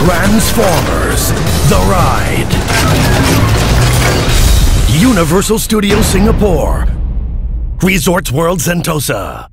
Transformers The Ride. Universal Studios Singapore. Resorts World Sentosa.